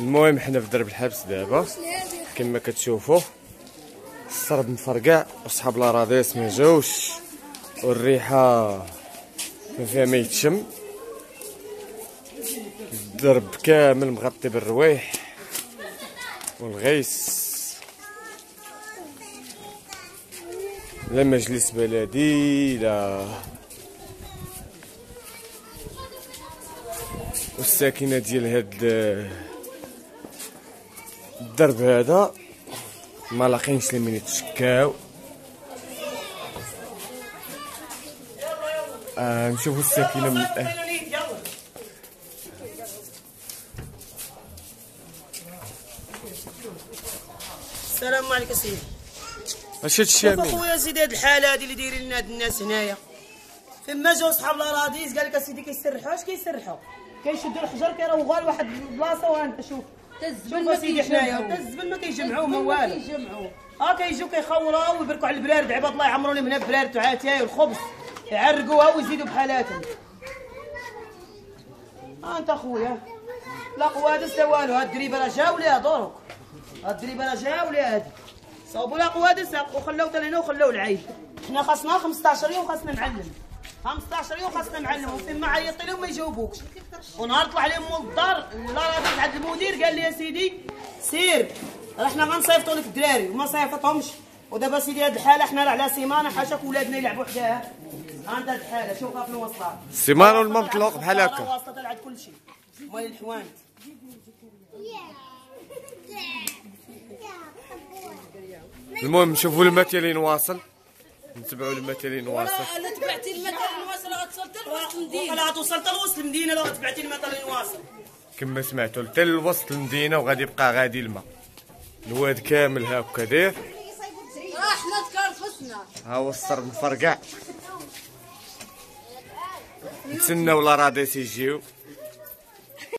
المهم حنا في درب الحبس دابا. كما كتشوفوا السرب مفرقع وصحاب الاراضيس ما جاوش والريحة ما فيها ما يتشم. الدرب كامل مغطي بالروايح والغيس. لا مجلس بلدي لا والساكنة ديال هاد الدرب هذا. ما لاقينش لمن يتشكاو آه نشوفوا الساكنة من الأهل. السلام عليكم سيدي. اش شوف الشامي اخويا سيدي هاد الحالة هادي اللي دايرين لنا هاد الناس هنايا. فما جاو صحاب لاراديس قال لك أسيدي كيسرحوا. اش كيسرحوا؟ كيشدوا الحجر كيروغوا لواحد البلاصه وانت شوف. شوف اسيدي حنايا الزبل ما كيجمعوه ما والو. ها كيجيو كيخوروها ويبركوا على البرارد عباد الله يعمروا لهم هنا برارد وعاتاي والخبز. يعرقوها ويزيدوا بحالاتهم. ها انت اخويا. لا قوادس لا والو. هاد الدريبة راه جاو ليها دورك. هاد الدريبة راه جاو ليها هادي. صوبوا لها قوادس وخلاو تلينا وخلاو العيب حنا خاصنا 15 يوم خاصنا نعلم. 15 يوم خاصنا نعلم وفين ما عيط لهم ما يجاوبوكش. ونهار طلع لهم مول الدار لا راه عند المدير قال لي يا سيدي سير راه حنا غنصيفطوا لك الدراري وما صيفطهمش. ودابا سيدي هاد الحالة حنا راه على سيمانة حاشاك ولادنا يلعبوا حداها. انت هاد الحالة شوفها فين وصلت السيمانه والمطلق بحال هكا. واصله تلعب كل شيء. مال الحوانت المهم نشوفوا الماتيرين واصل. نتبعوا الماتيرين واصل. أنا تبعتي المثل واصل غتوصل حتى لوسط المدينة. ولا غتوصل حتى لوسط المدينة لو تبعتي المثل واصل كما سمعتوا حتى لوسط المدينة وغادي يبقى غادي الماء. الواد كامل هاكا داير راه حنا تكرفسنا ها هو السرب مفرقع. نتسناو لا راديس يجيو.